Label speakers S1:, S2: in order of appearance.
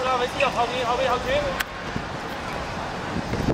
S1: Oder weiß ich auch, habe ich, habe ich, habe